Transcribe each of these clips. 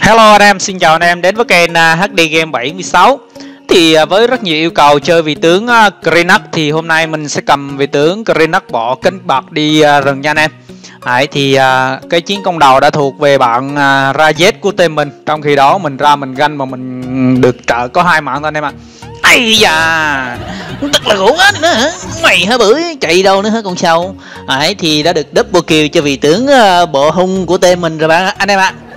Hello anh em, xin chào anh em đến với kênh à, HD Game 76 Thì à, với rất nhiều yêu cầu chơi vị tướng à, Greenock thì hôm nay mình sẽ cầm vị tướng Greenock bỏ kính bạc đi rừng nha anh em. Đấy, thì cái chiến công đầu đã thuộc về bạn Rajet của team mình. Trong khi đó mình ra mình ganh mà mình được trợ có hai mạng thôi anh em ạ. À. Ây da! Tức là gỗ nữa hả? Mày hả bưởi chạy đâu nữa hả con sâu? Đấy thì đã được double kill cho vị tướng bộ hung của team mình rồi bạn anh em ạ. à.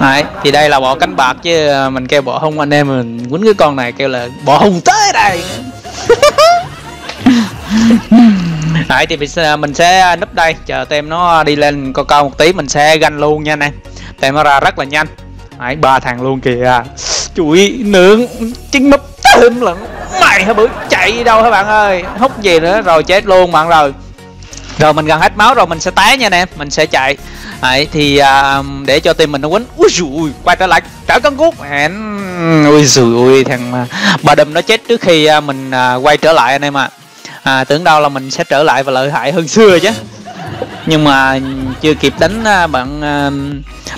Đấy, thì đây là bộ cánh bạc chứ à, mình kêu bộ hung anh em mình quýnh cái con này kêu là bộ hung tới đây Đấy thì mình sẽ núp đây chờ tem nó đi lên cao cao một tí mình sẽ ganh luôn nha anh em. Tem nó ra rất là nhanh. Đấy ba thằng luôn kìa. Chuỗi nướng trứng mập tôm lận mày hả bữa chạy đi đâu hả bạn ơi? Hút gì nữa rồi chết luôn bạn rồi. Rồi mình gần hết máu rồi mình sẽ té nha anh em mình sẽ chạy. Đấy, thì à, để cho team mình nó quấn. Ui dùi quay trở lại trở cân cút hẹn ui dùi ui thằng bà đùm nó chết trước khi à, mình à, quay trở lại anh em ạ. À. à, tưởng đâu là mình sẽ trở lại và lợi hại hơn xưa chứ. Nhưng mà chưa kịp đánh à, bạn à,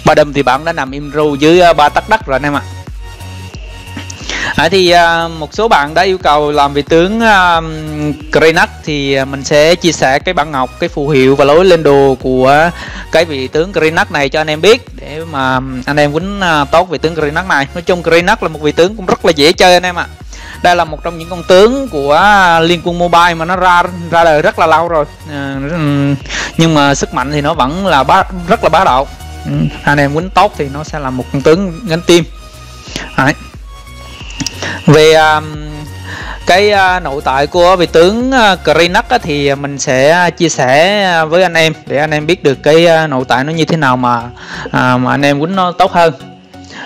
bà đùm thì bạn đã nằm im ru dưới à, ba tắc đất rồi anh em ạ. à à, thì uh, một số bạn đã yêu cầu làm vị tướng à, uh, Grenac thì à, mình sẽ chia sẻ cái bản ngọc cái phù hiệu và lối lên đồ của cái vị tướng Grenac này cho anh em biết để mà anh em quýnh uh, tốt vị tướng Grenac này. Nói chung Grenac là một vị tướng cũng rất là dễ chơi anh em ạ. À. đây là một trong những con tướng của liên quân mobile mà nó ra ra đời rất là lâu rồi. Nhưng mà sức mạnh thì nó vẫn là bá, rất là bá đạo. Ừ, anh em quýnh tốt thì nó sẽ là một con tướng gánh tim Đấy về um, cái uh, nội tại của vị tướng uh, Greenock thì mình sẽ chia sẻ với anh em để anh em biết được cái uh, nội tại nó như thế nào mà uh, mà anh em quýnh nó tốt hơn.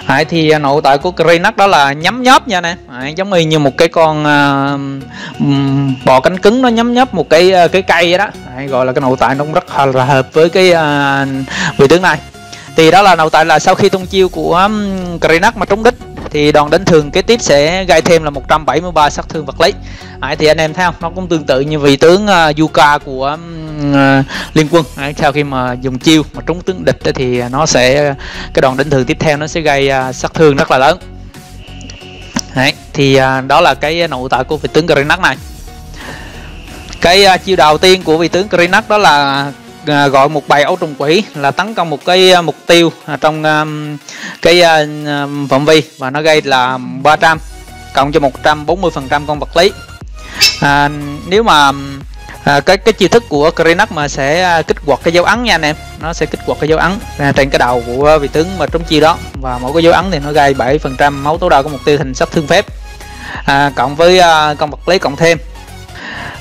Đấy, thì uh, nội tại của Greenock đó là nhắm nhóp nha nè giống như một cái con uh, bò cánh cứng nó nhắm nhóp một cái uh, cái cây đó. Đấy, gọi là cái nội tại nó cũng rất là hợp với cái uh, vị tướng này. Thì đó là nội tại là sau khi tung chiêu của um, Greenock mà trúng đích thì đòn đánh thường kế tiếp sẽ gây thêm là 173 sát thương vật lý. À, thì anh em thấy không? Nó cũng tương tự như vị tướng uh, Yuka của uh, liên quân. À, sau khi mà dùng chiêu mà trúng tướng địch thì nó sẽ cái đòn đánh thường tiếp theo nó sẽ gây uh, sát thương rất là lớn. Đấy, thì uh, đó là cái nội tại của vị tướng Grenac này. Cái uh, chiêu đầu tiên của vị tướng Grenac đó là à, gọi một bài ấu trùng quỷ là tấn công một cái à, mục tiêu à, trong à, cái à, à phạm vi và nó gây là 300 cộng cho 140 phần trăm con vật lý. À, nếu mà à, cái cái chiêu thức của Krenak mà sẽ à, kích hoạt cái dấu ấn nha anh em. Nó sẽ kích hoạt cái dấu ấn à, trên cái đầu của à, vị tướng mà trúng chiêu đó. Và mỗi cái dấu ấn thì nó gây 7 phần trăm máu tối đa của mục tiêu thành sát thương phép. À, cộng với à, con vật lý cộng thêm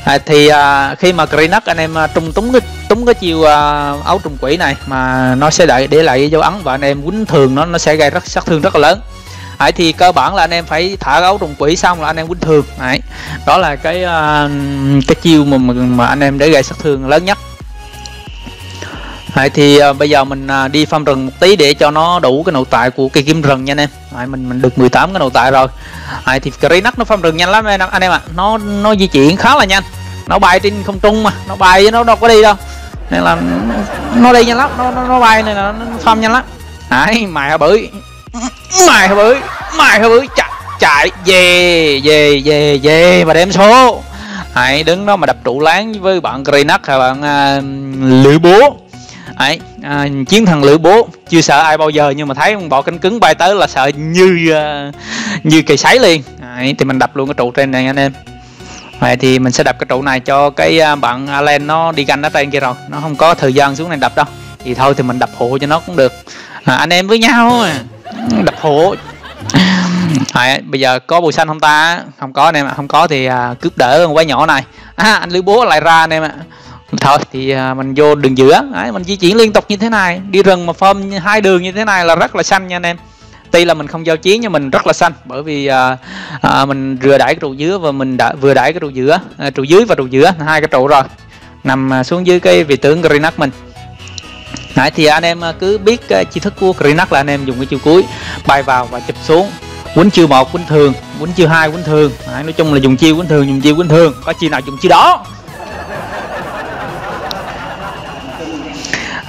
à, thì à, khi mà Greenock anh em à, trung túng cái túng cái chiêu à, áo trùng quỷ này mà nó sẽ để để lại dấu ấn và anh em quýnh thường nó nó sẽ gây rất sát thương rất là lớn. Đấy, thì cơ bản là anh em phải thả áo trùng quỷ xong là anh em quýnh thường. Đấy, đó là cái uh, cái chiêu mà mà anh em để gây sát thương lớn nhất. Đấy, thì à, bây giờ mình à, đi farm rừng một tí để cho nó đủ cái nội tại của cây kim rừng nha anh em. Đấy, mình mình được 18 cái nội tại rồi. Đấy, thì Greenock nó farm rừng nhanh lắm anh em ạ. À. nó nó di chuyển khá là nhanh. Nó bay trên không trung mà nó bay nó đâu có đi đâu. Nên là nó đi nhanh lắm nó nó, nó bay nên là nó farm nhanh lắm. Đấy, mày hả bưởi? Mày hả bưởi? Mày hả bưởi? Chạy chạy về về về về và đem số. Hãy đứng đó mà đập trụ láng với bạn Greenock hay bạn à, uh, lưỡi búa Đấy, à, chiến thần lưỡi bố chưa sợ ai bao giờ nhưng mà thấy con bọ cánh cứng bay tới là sợ như uh, như cây sấy liền. Đấy, thì mình đập luôn cái trụ trên này anh em. Vậy thì mình sẽ đập cái trụ này cho cái uh, bạn Alan nó đi canh ở trên kia rồi. Nó không có thời gian xuống này đập đâu. Thì thôi thì mình đập hộ cho nó cũng được. À, anh em với nhau đập hộ. Đấy, bây giờ có bùi xanh không ta? Không có anh em ạ không có thì à, cướp đỡ con quái nhỏ này. À, anh lưỡi bố lại ra anh em ạ thôi thì à, mình vô đường giữa. Đấy, mình di chuyển liên tục như thế này. Đi rừng mà form hai đường như thế này là rất là xanh nha anh em. Tuy là mình không giao chiến nhưng mình rất là xanh. Bởi vì à, à, mình vừa đẩy cái trụ dưới và mình đã vừa đẩy cái trụ giữa à, trụ dưới và trụ giữa. Hai cái trụ rồi. Nằm à, xuống dưới cái vị tướng Grenac mình. Đấy, thì anh em à, cứ biết chi thức của Grenac là anh em dùng cái chiều cuối. Bay vào và chụp xuống. Quấn chiêu một quấn thường. Quấn chiêu hai quấn thường. Đấy, nói chung là dùng chiêu quấn thường dùng chiêu quấn thường. Có chiêu nào dùng chiêu đó?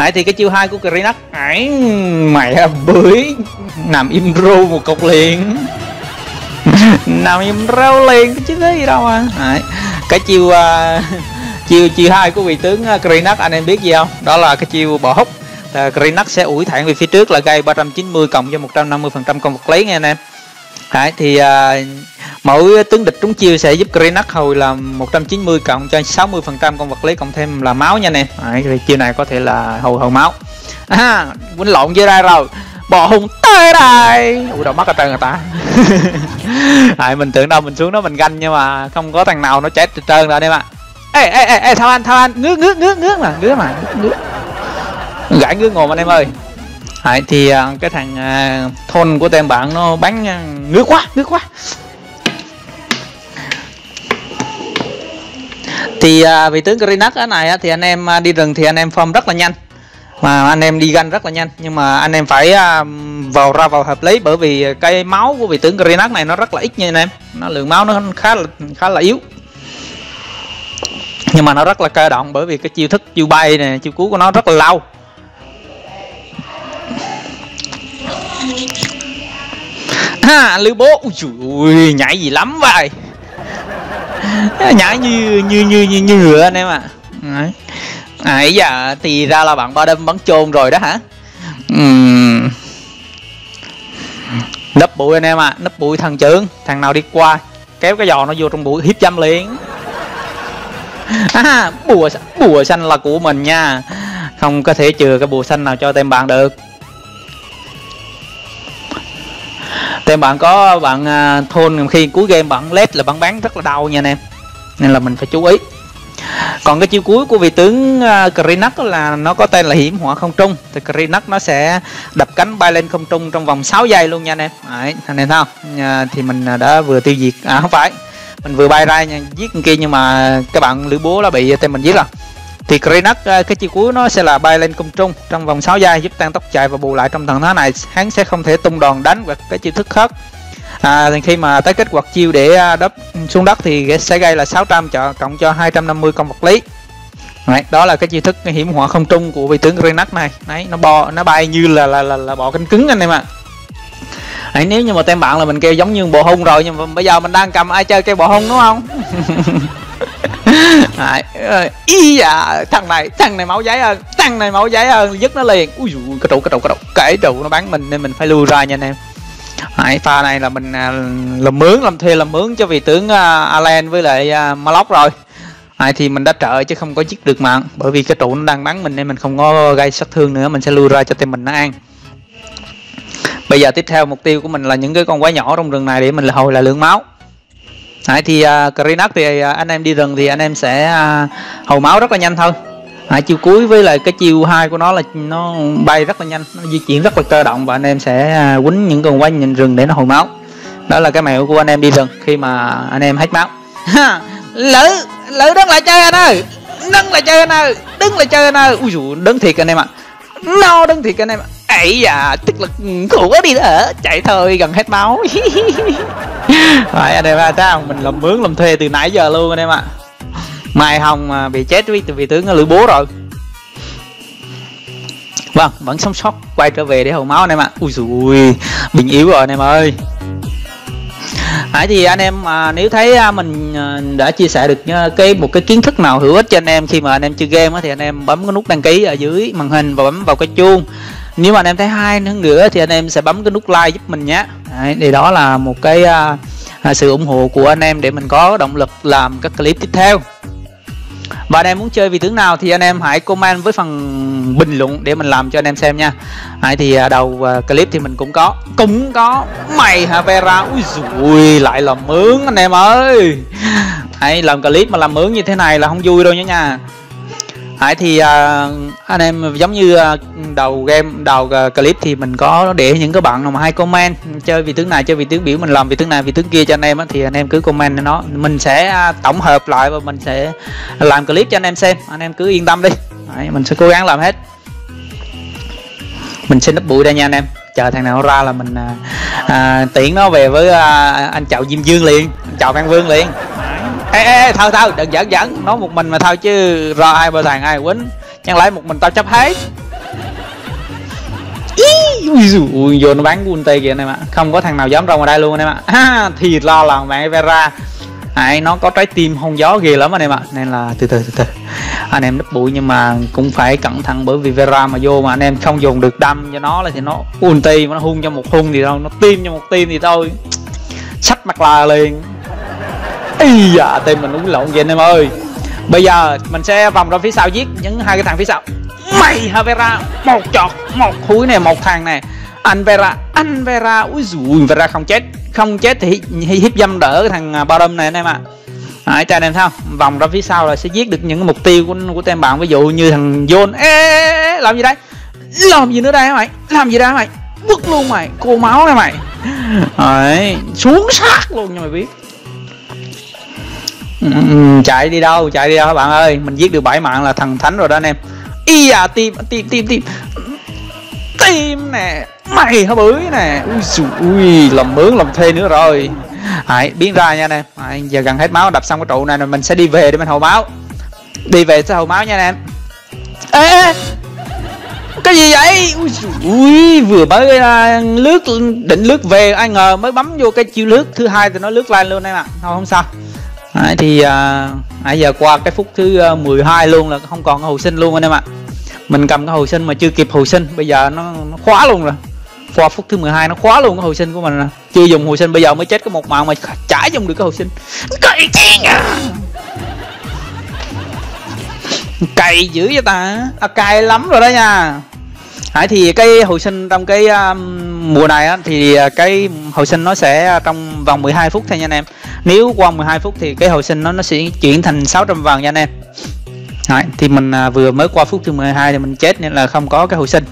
Đấy thì cái chiêu hai của Krinac ấy mẹ bưởi nằm im ru một cục liền. Nằm im rau liền chứ thế gì đâu mà. Đấy. cái chiêu uh, chiêu chiêu hai của vị tướng uh, anh em biết gì không? Đó là cái chiêu bỏ hút uh, sẽ ủi thẳng về phía trước là gây 390 cộng cho 150 phần trăm công vật lý nghe anh em. Đấy, thì à, mỗi tướng địch trúng chiêu sẽ giúp Greenock hồi là 190 cộng cho 60 phần trăm con vật lý cộng thêm là máu nha anh em Đấy, thì chiêu này có thể là hồi hồi máu. À, quýnh lộn với đây rồi bò hùng tới đây. Ui đâu mất ở trên người ta. Đấy, mình tưởng đâu mình xuống đó mình ganh nhưng mà không có thằng nào nó chết từ trơn rồi đây mà ê ê ê ê thao anh thao anh? Ngước ngước ngước ngước mà ngước mà ngước gãi ngước ngồm anh em ơi. Đấy, thì à, cái thằng à, thôn của tên bạn nó bắn à, ngứa quá ngứa quá. Thì vị tướng Greenac ở này thì anh em đi rừng thì anh em form rất là nhanh. Mà anh em đi gan rất là nhanh. Nhưng mà anh em phải vào ra vào hợp lý bởi vì cái máu của vị tướng Greenac này nó rất là ít nha anh em. Nó lượng máu nó khá là khá là yếu. Nhưng mà nó rất là cơ động bởi vì cái chiêu thức chiêu bay này chiêu cứu của nó rất là lâu. Ha lư bố. Ui trời nhảy gì lắm vậy? Nhảy như như như như, như ngựa anh em ạ. À. à ấy giờ thì ra là bạn ba đâm bắn chôn rồi đó hả? Uhm. nấp bụi anh em ạ à. nấp bụi thằng trưởng thằng nào đi qua kéo cái giò nó vô trong bụi hiếp dâm liền. À, bùa bùa xanh là của mình nha. Không có thể chừa cái bùa xanh nào cho tên bạn được. Tem bạn có bạn à, thôn khi cuối game bạn led là bạn bán rất là đau nha anh em. Nên là mình phải chú ý. Còn cái chiêu cuối của vị tướng uh, là nó có tên là hiểm họa không trung. Thì Krinac nó sẽ đập cánh bay lên không trung trong vòng 6 giây luôn nha anh em. Đấy, anh em thấy không? À, thì mình à, đã vừa tiêu diệt. À không phải. Mình vừa bay ra nha, giết kia nhưng mà các bạn lưỡi búa nó bị tên mình giết rồi thì Krenak ờ, cái chiêu cuối nó sẽ là bay lên cung trung. Trong vòng 6 giây giúp tăng tốc chạy và bù lại trong thần thái này hắn sẽ không thể tung đòn đánh và cái chiêu thức khác. À, khi mà tới kết quạt chiêu để à, đắp xuống đất thì sẽ gây là 600 trợ cộng cho 250 công vật lý. Đấy, đó là cái chiêu thức hiểm họa không trung của vị tướng Grenak này. Đấy nó bò nó bay như là là là, là bò cánh cứng anh em ạ. À. Đấy, nếu như mà tem bạn là mình kêu giống như bộ hung rồi nhưng mà bây giờ mình đang cầm ai chơi cái bộ hung đúng không? hại ờ, ý dạ thằng này thằng này máu giấy hơn thằng này máu giấy hơn dứt nó liền. Ui dồi, cái trụ cái trụ cái trụ. Cái trụ nó bắn mình nên mình phải lưu ra nha anh em. Đấy, pha này là mình à, làm mướn làm thuê làm mướn cho vị tướng uh, Alan với lại à, uh, Malok rồi. Đấy, thì mình đã trợ chứ không có giết được mạng bởi vì cái trụ nó đang bắn mình nên mình không có gây sát thương nữa mình sẽ lưu ra cho team mình nó ăn. Bây giờ tiếp theo mục tiêu của mình là những cái con quái nhỏ trong rừng này để mình hồi lại lượng máu. Đấy, thì uh, thì uh, anh em đi rừng thì anh em sẽ uh, hầu máu rất là nhanh thôi. À, chiêu cuối với lại cái chiêu hai của nó là nó bay rất là nhanh nó di chuyển rất là cơ động và anh em sẽ uh, quýnh những con quay nhìn rừng để nó hồi máu. Đó là cái mẹo của anh em đi rừng khi mà anh em hết máu. Lỡ lỡ đứng lại chơi anh ơi. Đứng lại chơi anh ơi đứng lại chơi anh ơi. Ui dù đứng thiệt anh em ạ. À. no đứng thiệt anh em ạ. à ấy dạ tức là khổ quá đi nữa chạy thôi gần hết máu. Rồi anh em à, sao mình làm mướn làm thuê từ nãy giờ luôn anh em ạ. À. mai hồng mà bị chết vì vì tướng lưỡi bố rồi. Vâng vẫn sống sót quay trở về để hầu máu anh em ạ. À. ui dùi bình yếu rồi anh em ơi. Đấy thì anh em à, nếu thấy à, mình à, đã chia sẻ được à, cái một cái kiến thức nào hữu ích cho anh em khi mà anh em chơi game á, thì anh em bấm cái nút đăng ký ở dưới màn hình và bấm vào cái chuông nếu mà anh em thấy hay nữa thì anh em sẽ bấm cái nút like giúp mình nhé. Đấy, thì đó là một cái à, à, sự ủng hộ của anh em để mình có động lực làm các clip tiếp theo. Và anh em muốn chơi vị tướng nào thì anh em hãy comment với phần bình luận để mình làm cho anh em xem nha. Đấy, thì à, đầu à, clip thì mình cũng có cũng có mày hả Vera? Ui dùi lại làm mướn anh em ơi. Đấy, làm clip mà làm mướn như thế này là không vui đâu nhé nha. Đấy thì uh, anh em giống như uh, đầu game đầu uh, clip thì mình có để những các bạn nào mà hay comment chơi vị tướng này chơi vị tướng biểu mình làm vị tướng này vị tướng kia cho anh em á thì anh em cứ comment nó. Mình sẽ uh, tổng hợp lại và mình sẽ làm clip cho anh em xem. Anh em cứ yên tâm đi. Đấy, mình sẽ cố gắng làm hết. Mình xin đắp bụi đây nha anh em. Chờ thằng nào ra là mình à, uh, tiễn nó về với à, anh chậu diêm dương liền. Chậu phan vương liền ê ê, ê thôi thôi đừng giỡn giỡn. Nói một mình mà thôi chứ ra ai bờ thằng ai quýnh. Chẳng lẽ một mình tao chấp hết. Ý, ui dù, ui, vô nó bán tê kìa anh em ạ. Không có thằng nào dám ra ngoài đây luôn anh em ạ. À, thì lo là mẹ Vera. À, Hãy nó có trái tim hông gió ghê lắm anh em ạ. Nên là từ từ từ từ. Anh em nấp bụi nhưng mà cũng phải cẩn thận bởi vì Vera mà vô mà anh em không dùng được đâm cho nó là thì nó ulti mà nó hung cho một hung thì đâu nó tim cho một tim thì thôi. Sách mặt là liền. Ý dạ tim mình uống lộn vậy anh em ơi. Bây giờ mình sẽ vòng ra phía sau giết những hai cái thằng phía sau. Mày hả Vera? Một chọt một húi này một thằng này anh Vera anh Vera. Ui dùi Vera không chết. Không chết thì hiếp dâm đỡ cái thằng à, bottom đâm này anh em ạ. À. Đấy, cho anh em thấy không? Vòng ra phía sau là sẽ giết được những cái mục tiêu của của tem bạn. Ví dụ như thằng John. Ê, ê, ê, làm gì đấy làm gì nữa đây mày? Làm gì đây mày? Bước luôn mày cô máu này mày. Đấy, xuống sát luôn nha mày biết. Ừ, ừ, chạy đi đâu chạy đi đâu các bạn ơi? Mình giết được bảy mạng là thần thánh rồi đó anh em. Y à tim tim tim tim. Tim nè mày hả bưởi nè. Ui dồi, ui làm mướn làm thuê nữa rồi. Hãy biến ra nha anh em. Đấy, giờ gần hết máu đập xong cái trụ này rồi mình sẽ đi về để mình hồi máu. Đi về sẽ hồi máu nha anh em. Ê cái gì vậy? Ui, ui vừa mới uh, lướt định lướt về ai ngờ mới bấm vô cái chiêu lướt thứ hai thì nó lướt lên luôn em ạ. Thôi không sao. Đấy, thì uh, à giờ qua cái phút thứ à, 12 luôn là không còn hồi sinh luôn anh em ạ. Mình cầm cái hồi sinh mà chưa kịp hồi sinh bây giờ nó, nó khóa luôn rồi. Qua phút thứ 12 nó khóa luôn cái hồi sinh của mình rồi chưa dùng hồi sinh bây giờ mới chết có một mạng mà chả dùng được cái hồi sinh. Cậy chiến à! Cày dữ vậy ta? À, cay lắm rồi đó nha. Đấy thì cái hồi sinh trong cái um, mùa này á, thì à, cái hồi sinh nó sẽ à, trong vòng 12 phút thôi nha anh em. Nếu qua 12 phút thì cái hồi sinh nó nó sẽ chuyển thành 600 vàng nha anh em. Đấy, thì mình vừa mới qua phút thứ 12 thì mình chết nên là không có cái hồi sinh.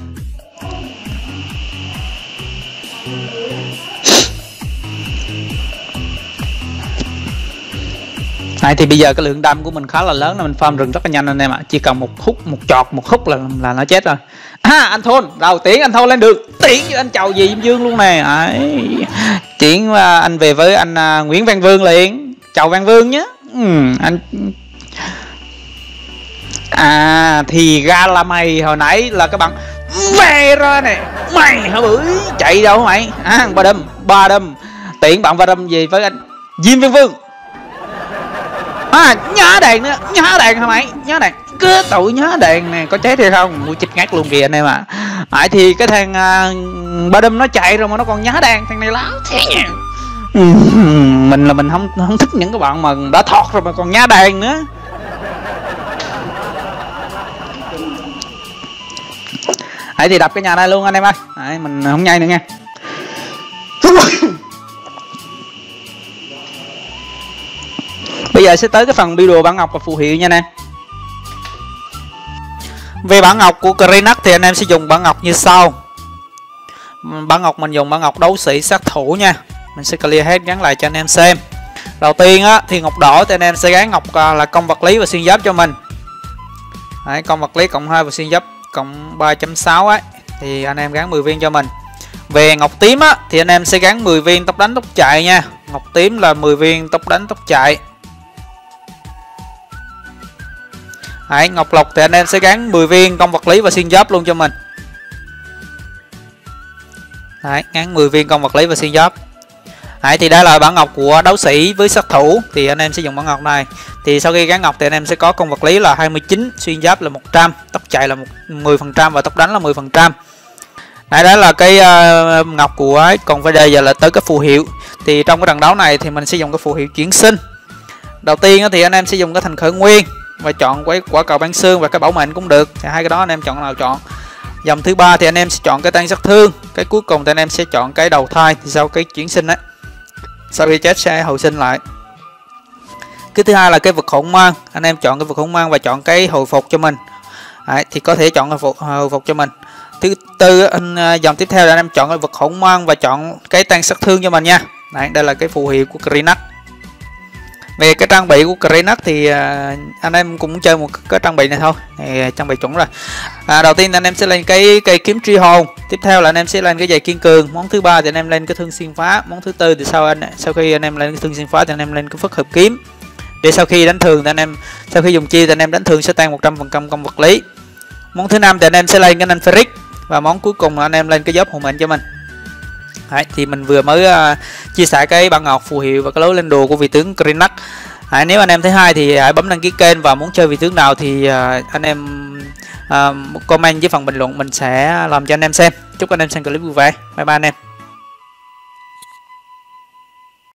Đấy, thì bây giờ cái lượng đâm của mình khá là lớn là mình farm rừng rất là nhanh anh em ạ. Chỉ cần một hút một chọt một hút là là nó chết rồi. À anh thôn đầu tiễn anh thôn lên được. Tiến với anh chào gì dương luôn nè. Đấy. chuyển uh, anh về với anh uh, nguyễn văn vương liền. Chào văn vương nhé. Ừ, anh à thì ra là mày hồi nãy là các bạn về ra này mày hả bưởi? Chạy đâu mày? À ba đâm ba đâm. Tiễn bạn ba đâm gì với anh diêm văn vương à nhá đèn nữa. Nhá đèn hả mày? Nhá đèn. Cứ tụi nhá đèn nè. Có chết hay không? Mua chích ngắt luôn kìa anh em ạ. À. thì cái thằng à, ba đâm nó chạy rồi mà nó còn nhá đèn. Thằng này láo thế nhỉ mình là mình không không thích những cái bạn mà đã thọt rồi mà còn nhá đèn nữa. Hãy thì đập cái nhà này luôn anh em ơi. À, mình không nhây nữa nha. Bây giờ sẽ tới cái phần biểu đồ bản ngọc và phù hiệu nha anh em Về bản ngọc của Grenac thì anh em sẽ dùng bản ngọc như sau. Bản ngọc mình dùng bản ngọc đấu sĩ sát thủ nha. Mình sẽ clear hết gắn lại cho anh em xem. Đầu tiên á thì ngọc đỏ thì anh em sẽ gắn ngọc à, là công vật lý và xuyên giáp cho mình. Đấy, công vật lý cộng 2 và xuyên giáp cộng 3.6 ấy thì anh em gắn 10 viên cho mình. Về ngọc tím á thì anh em sẽ gắn 10 viên tốc đánh tốc chạy nha. Ngọc tím là 10 viên tốc đánh tốc chạy. Đấy, ngọc lộc thì anh em sẽ gắn 10 viên công vật lý và xuyên giáp luôn cho mình. Đấy, gắn 10 viên công vật lý và xuyên giáp. Đấy, thì đây là bản ngọc của đấu sĩ với sát thủ thì anh em sẽ dùng bản ngọc này. Thì sau khi gắn ngọc thì anh em sẽ có công vật lý là 29 xuyên giáp là 100 tốc chạy là 10 phần trăm và tốc đánh là 10 phần trăm. Đấy, đó là cái uh, ngọc của ấy còn bây giờ là tới cái phù hiệu. Thì trong cái trận đấu này thì mình sẽ dùng cái phù hiệu chuyển sinh. Đầu tiên thì anh em sẽ dùng cái thành khởi nguyên và chọn quái quả cầu bán xương và cái bảo mệnh cũng được. Thì hai cái đó anh em chọn nào chọn. Dòng thứ ba thì anh em sẽ chọn cái tăng sát thương. Cái cuối cùng thì anh em sẽ chọn cái đầu thai thì sau cái chuyển sinh đấy sau khi chết sẽ hồi sinh lại. Cái thứ hai là cái vật khủng mang. Anh em chọn cái vật khủng mang và chọn cái hồi phục cho mình. Đấy, thì có thể chọn hồi phục, hồi phục cho mình. Thứ tư anh à, dòng tiếp theo là anh em chọn cái vật khủng mang và chọn cái tăng sát thương cho mình nha. Đấy, đây là cái phù hiệu của Krinac về cái trang bị của Krinac thì uh, anh em cũng chơi một cái trang bị này thôi. Thì à, trang bị chuẩn rồi. À, đầu tiên anh em sẽ lên cái cây kiếm truy hồn. Tiếp theo là anh em sẽ lên cái giày kiên cường. Món thứ ba thì anh em lên cái thương xuyên phá. Món thứ tư thì sau anh sau khi anh em lên cái thương xuyên phá thì anh em lên cái phất hợp kiếm. Để sau khi đánh thường thì anh em sau khi dùng chi thì anh em đánh thường sẽ tăng 100% công vật lý. Món thứ năm thì anh em sẽ lên cái anh Ferric và món cuối cùng là anh em lên cái giáp hùng mạnh cho mình. Đấy, thì mình vừa mới uh, chia sẻ cái băng ngọc phù hiệu và cái lối lên đồ của vị tướng Greenock Đấy, nếu anh em thấy hay thì hãy bấm đăng ký kênh và muốn chơi vị tướng nào thì uh, anh em uh, comment dưới phần bình luận mình sẽ làm cho anh em xem. Chúc anh em xem clip vui vẻ. Bye bye anh em.